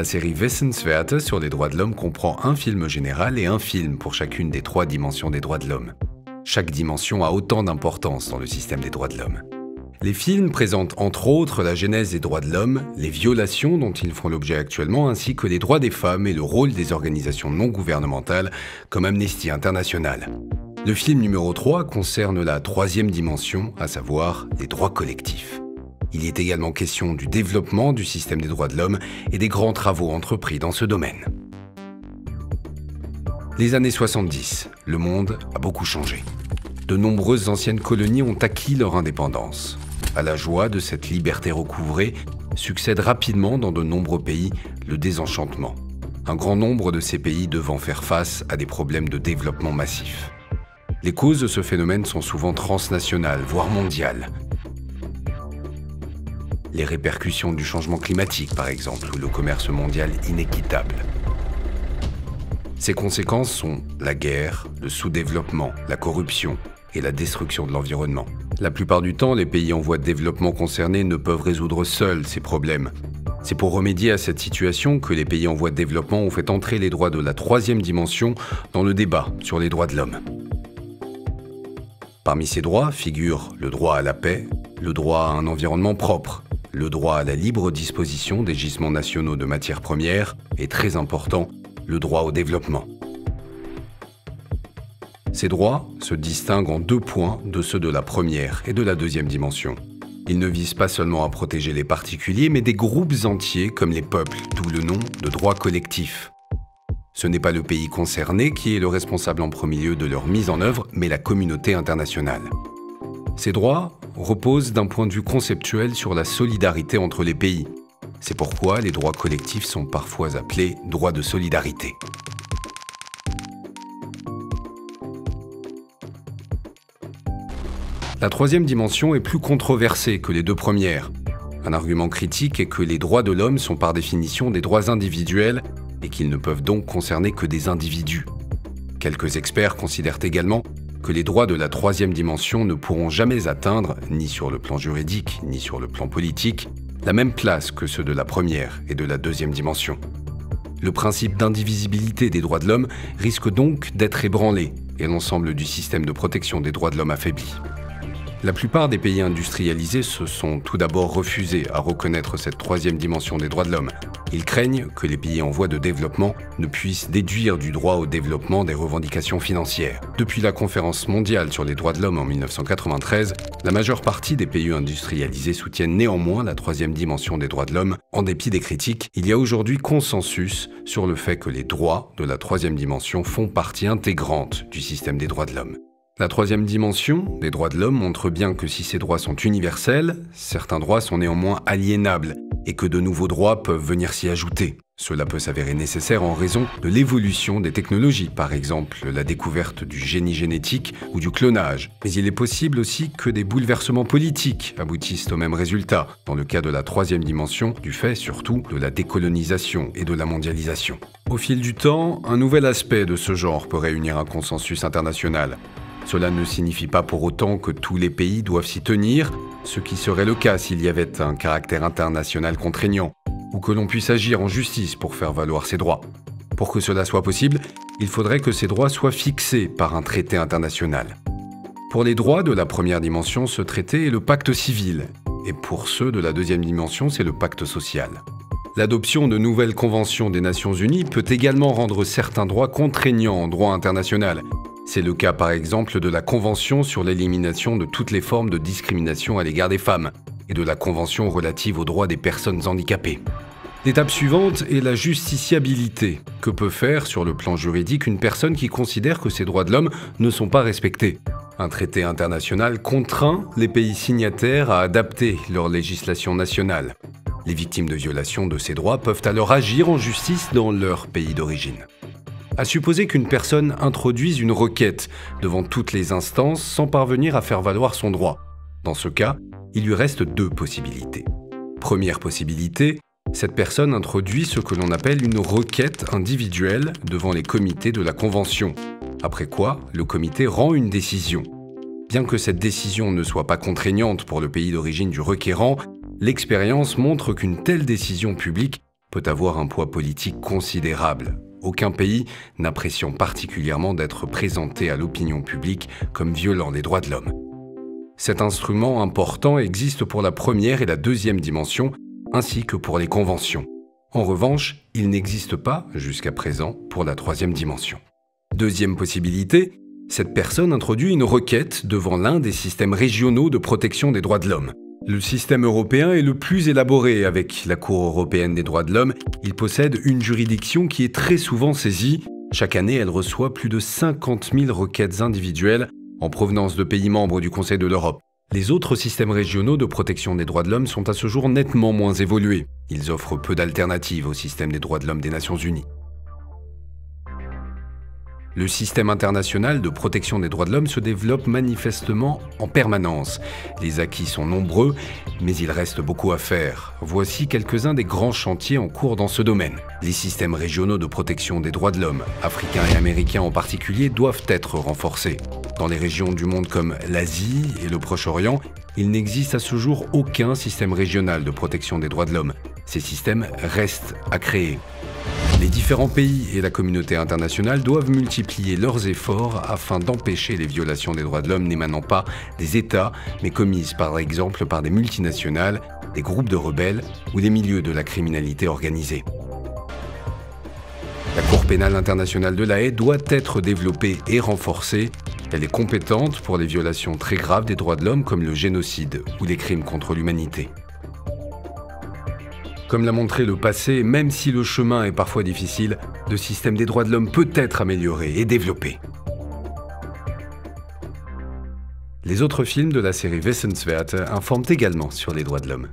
La série Wissenswerte sur les droits de l'homme comprend un film général et un film pour chacune des trois dimensions des droits de l'homme. Chaque dimension a autant d'importance dans le système des droits de l'homme. Les films présentent entre autres la genèse des droits de l'homme, les violations dont ils font l'objet actuellement, ainsi que les droits des femmes et le rôle des organisations non gouvernementales comme Amnesty International. Le film numéro 3 concerne la troisième dimension, à savoir les droits collectifs. Il est également question du développement du système des droits de l'homme et des grands travaux entrepris dans ce domaine. Les années 70, le monde a beaucoup changé. De nombreuses anciennes colonies ont acquis leur indépendance. À la joie de cette liberté recouvrée succède rapidement dans de nombreux pays le désenchantement. Un grand nombre de ces pays devant faire face à des problèmes de développement massif. Les causes de ce phénomène sont souvent transnationales, voire mondiales. Les répercussions du changement climatique, par exemple, ou le commerce mondial inéquitable. Ces conséquences sont la guerre, le sous-développement, la corruption, et la destruction de l'environnement. La plupart du temps, les pays en voie de développement concernés ne peuvent résoudre seuls ces problèmes. C'est pour remédier à cette situation que les pays en voie de développement ont fait entrer les droits de la troisième dimension dans le débat sur les droits de l'homme. Parmi ces droits figurent le droit à la paix, le droit à un environnement propre, le droit à la libre disposition des gisements nationaux de matières premières et, très important, le droit au développement. Ces droits se distinguent en deux points de ceux de la première et de la deuxième dimension. Ils ne visent pas seulement à protéger les particuliers, mais des groupes entiers comme les peuples, d'où le nom de droit collectif. Ce n'est pas le pays concerné qui est le responsable en premier lieu de leur mise en œuvre, mais la communauté internationale. Ces droits reposent d'un point de vue conceptuel sur la solidarité entre les pays. C'est pourquoi les droits collectifs sont parfois appelés droits de solidarité. La troisième dimension est plus controversée que les deux premières. Un argument critique est que les droits de l'homme sont par définition des droits individuels et qu'ils ne peuvent donc concerner que des individus. Quelques experts considèrent également que les droits de la troisième dimension ne pourront jamais atteindre, ni sur le plan juridique, ni sur le plan politique, la même place que ceux de la première et de la deuxième dimension. Le principe d'indivisibilité des droits de l'homme risque donc d'être ébranlé et l'ensemble du système de protection des droits de l'homme affaibli. La plupart des pays industrialisés se sont tout d'abord refusés à reconnaître cette troisième dimension des droits de l'homme. Ils craignent que les pays en voie de développement ne puissent déduire du droit au développement des revendications financières. Depuis la conférence mondiale sur les droits de l'homme en 1993, la majeure partie des pays industrialisés soutiennent néanmoins la troisième dimension des droits de l'homme. En dépit des critiques, il y a aujourd'hui consensus sur le fait que les droits de la troisième dimension font partie intégrante du système des droits de l'homme. La troisième dimension des droits de l'homme montre bien que si ces droits sont universels, certains droits sont néanmoins aliénables et que de nouveaux droits peuvent venir s'y ajouter. Cela peut s'avérer nécessaire en raison de l'évolution des technologies, par exemple la découverte du génie génétique ou du clonage. Mais il est possible aussi que des bouleversements politiques aboutissent au même résultat, dans le cas de la troisième dimension, du fait surtout de la décolonisation et de la mondialisation. Au fil du temps, un nouvel aspect de ce genre peut réunir un consensus international. Cela ne signifie pas pour autant que tous les pays doivent s'y tenir, ce qui serait le cas s'il y avait un caractère international contraignant, ou que l'on puisse agir en justice pour faire valoir ses droits. Pour que cela soit possible, il faudrait que ces droits soient fixés par un traité international. Pour les droits de la première dimension, ce traité est le pacte civil, et pour ceux de la deuxième dimension, c'est le pacte social. L'adoption de nouvelles conventions des Nations Unies peut également rendre certains droits contraignants en droit international, c'est le cas par exemple de la Convention sur l'élimination de toutes les formes de discrimination à l'égard des femmes et de la Convention relative aux droits des personnes handicapées. L'étape suivante est la justiciabilité. Que peut faire sur le plan juridique une personne qui considère que ses droits de l'homme ne sont pas respectés? Un traité international contraint les pays signataires à adapter leur législation nationale. Les victimes de violations de ces droits peuvent alors agir en justice dans leur pays d'origine à supposer qu'une personne introduise une requête devant toutes les instances sans parvenir à faire valoir son droit. Dans ce cas, il lui reste deux possibilités. Première possibilité, cette personne introduit ce que l'on appelle une requête individuelle devant les comités de la Convention, après quoi le comité rend une décision. Bien que cette décision ne soit pas contraignante pour le pays d'origine du requérant, l'expérience montre qu'une telle décision publique peut avoir un poids politique considérable, aucun pays n'appréciant particulièrement d'être présenté à l'opinion publique comme violant les droits de l'homme. Cet instrument important existe pour la première et la deuxième dimension, ainsi que pour les conventions. En revanche, il n'existe pas, jusqu'à présent, pour la troisième dimension. Deuxième possibilité, cette personne introduit une requête devant l'un des systèmes régionaux de protection des droits de l'homme. Le système européen est le plus élaboré avec la Cour européenne des droits de l'homme. Il possède une juridiction qui est très souvent saisie. Chaque année, elle reçoit plus de 50 000 requêtes individuelles en provenance de pays membres du Conseil de l'Europe. Les autres systèmes régionaux de protection des droits de l'homme sont à ce jour nettement moins évolués. Ils offrent peu d'alternatives au système des droits de l'homme des Nations Unies. Le système international de protection des droits de l'homme se développe manifestement en permanence. Les acquis sont nombreux, mais il reste beaucoup à faire. Voici quelques-uns des grands chantiers en cours dans ce domaine. Les systèmes régionaux de protection des droits de l'homme, africains et américains en particulier, doivent être renforcés. Dans les régions du monde comme l'Asie et le Proche-Orient, il n'existe à ce jour aucun système régional de protection des droits de l'homme. Ces systèmes restent à créer. Les différents pays et la communauté internationale doivent multiplier leurs efforts afin d'empêcher les violations des droits de l'homme n'émanant pas des États, mais commises par exemple par des multinationales, des groupes de rebelles ou des milieux de la criminalité organisée. La Cour pénale internationale de la Haye doit être développée et renforcée. Elle est compétente pour les violations très graves des droits de l'homme comme le génocide ou les crimes contre l'humanité. Comme l'a montré le passé, même si le chemin est parfois difficile, le système des droits de l'homme peut être amélioré et développé. Les autres films de la série Wissenswert informent également sur les droits de l'homme.